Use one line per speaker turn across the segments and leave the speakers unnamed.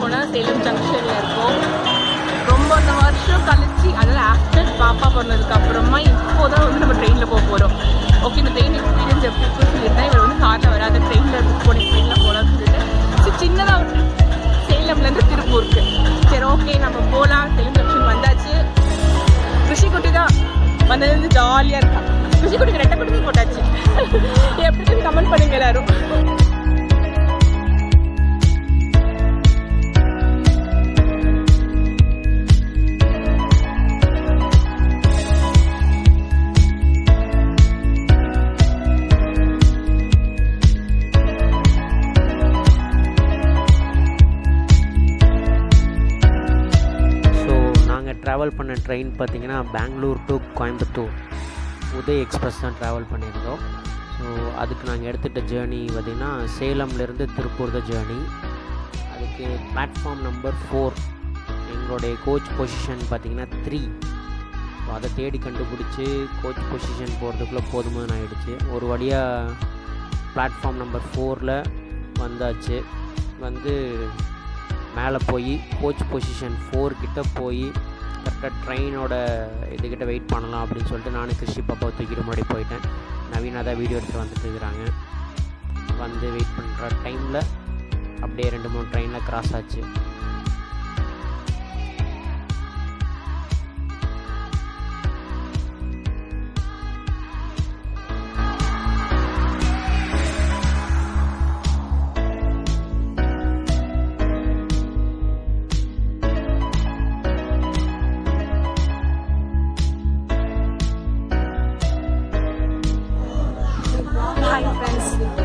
போனால் சேலம் ஜங்ஷனில் இருக்கும். ரொம்ப இந்த வருஷம் கழிச்சு அதாவது ஆஃப்டர் பாப்பா பிறந்ததுக்கு அப்புறமா இப்போதான் வந்து நம்ம ட்ரெயினில் போக போகிறோம் ஓகே இந்த ட்ரெயின் எக்ஸ்பீரியன்ஸ் எப்படி இருக்குன்னு சொல்லியிருந்தேன். இவர் வந்து காரில் வராத ட்ரெயினில் போன ட்ரெயினில் போகலாம்னு சொல்லிட்டு. சரி சின்னதாக ஒரு சேலம்லேருந்து திருப்பூருக்கு. சரி ஓகே நம்ம போகலாம் சேலம் ஜங்ஷன் வந்தாச்சு. ரிஷிக்குட்டி தான் வந்தது வந்து ஜாலியாக இருக்கா? ரிஷிக்குட்டிக்கு ரெட்டை குட்டி போட்டாச்சு. எப்படி கமெண்ட் பண்ணுங்க எல்லாரும்.
ட்ராவல் பண்ண ட்ரெயின் பார்த்திங்கன்னா பெங்களூர் டு கோயம்புத்தூர். உதய் எக்ஸ்பிரஸ் தான் ட்ராவல் பண்ணியிருந்தோம். ஸோ அதுக்கு நாங்கள் எடுத்துகிட்ட ஜேர்னி பார்த்திங்கன்னா சேலம்லேருந்து திருப்பூர் தான் ஜேர்னி அதுக்கு பிளாட்ஃபார்ம் நம்பர் ஃபோர் எங்களுடைய கோச் பொசிஷன் பார்த்திங்கன்னா த்ரீ ஸோ அதை தேடி கண்டுபிடிச்சி கோச் பொசிஷன் போகிறதுக்குள்ளே போதுமான ஆகிடுச்சு ஒரு வழியாக பிளாட்ஃபார்ம் நம்பர் ஃபோரில் வந்தாச்சு. வந்து மேலே போய் கோச் பொசிஷன் ஃபோர் கிட்ட போய் கரெக்டாக ட்ரெயினோட இதுக்கிட்ட வெயிட் பண்ணலாம் அப்படின்னு சொல்லிட்டு நானும் கிருஷி பாப்பாவை தூக்கிட்டு முன்னாடி போயிட்டேன். நவீனா தான் வீடியோ எடுத்துகிட்டு வந்துட்டு இருக்கிறாங்க. வந்து வெயிட் பண்ணுற டைமில் அப்படியே ரெண்டு மூணு ட்ரெயினில் கிராஸ் ஆச்சு.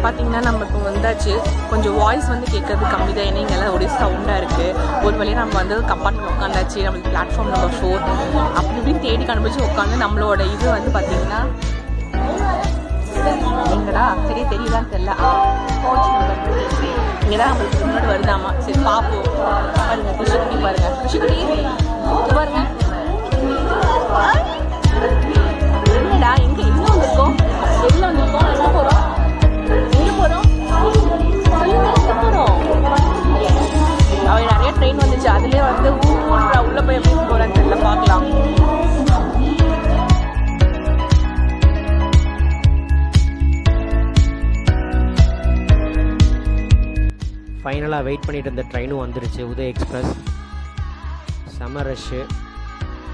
பார்த்தீங்கன்னா நமக்கு வந்தாச்சு. கொஞ்சம் வாய்ஸ் வந்து கேட்கறது கம்மி தான் ஏன்னா இங்கெல்லாம் ஒரே சவுண்டாக இருக்குது ஒரு வழியாக நம்ம வந்து கம்பார்ட்மெண்ட் உட்காந்தாச்சு நம்மளுக்கு பிளாட்ஃபார்ம் நம்பர் ஃபோர் அப்படி இப்படின்னு தேடி கண்டுபிடிச்சி உட்காந்து நம்மளோட இது வந்து பார்த்தீங்கன்னா எங்கடா? சரி தெரியலான்னு தெரியல. கோச் நம்பர் இங்கே தான் நம்மளுக்கு முன்னாடி வருதாமா சரி பார்ப்போம் பாருங்க குஷிக்குட்டி பாருங்க. குஷிக்குட்டி பாருங்க.
நாளாக வெயிட் பண்ணிட்டு இருந்த ட்ரெயினும் வந்துருச்சு. உதய் எக்ஸ்பிரஸ் செம ரஷ்ஷு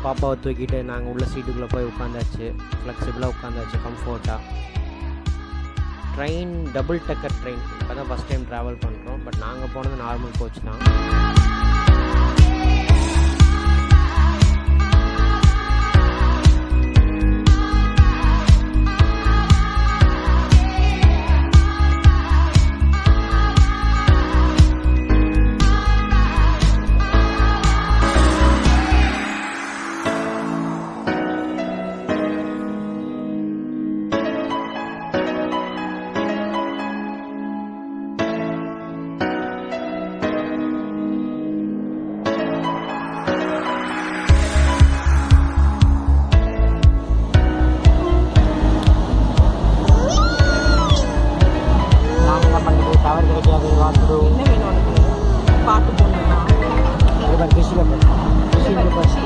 பாப்பாவை தூக்கிட்டு நாங்கள் உள்ள சீட்டுக்குள்ளே போய் உட்காந்தாச்சு. ஃப்ளெக்சிபிளாக உட்காந்தாச்சு கம்ஃபர்ட்டாக ட்ரெயின் டபுள் டக்கர் ட்ரெயின் இப்போ தான் ஃபஸ்ட் டைம் ட்ராவல் பண்ணுறோம் பட் நாங்கள் போனது நார்மல் கோச் தான்.
ಅದು ಪಾಠ ಪಕ್ಷಿ
ಪಕ್ಷಿ